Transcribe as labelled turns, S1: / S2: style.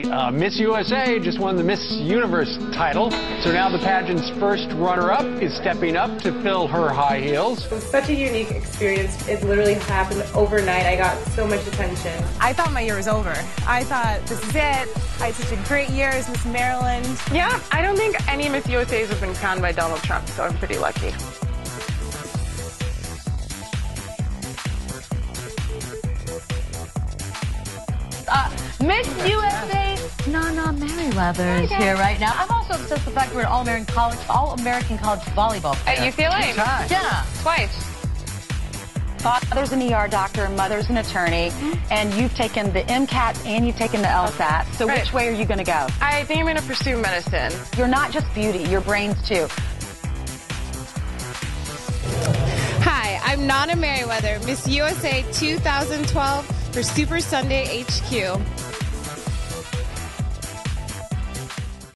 S1: Uh, Miss USA just won the Miss Universe title, so now the pageant's first runner-up is stepping up to fill her high heels.
S2: It was such a unique experience. It literally happened overnight. I got so much attention.
S3: I thought my year was over. I thought this is it. I had such a great year as Miss Maryland.
S4: Yeah, I don't think any Miss USA's have been crowned by Donald Trump, so I'm pretty lucky.
S5: Uh, Miss USA, Nana Meriwether is here right now. I'm also obsessed with the fact we're an all-American college, all-American college volleyball player.
S4: At UCLA?
S1: Time.
S5: Yeah.
S4: Twice.
S6: Father's an ER doctor, mother's an attorney,
S4: Mm-hmm.
S6: and you've taken the MCAT and you've taken the LSAT. So
S4: Right.
S6: which way are you going to go?
S4: I think I'm going to pursue medicine.
S6: You're not just beauty, your brains too.
S3: Hi, I'm Nana Meriwether, Miss USA 2012 for Super Sunday HQ.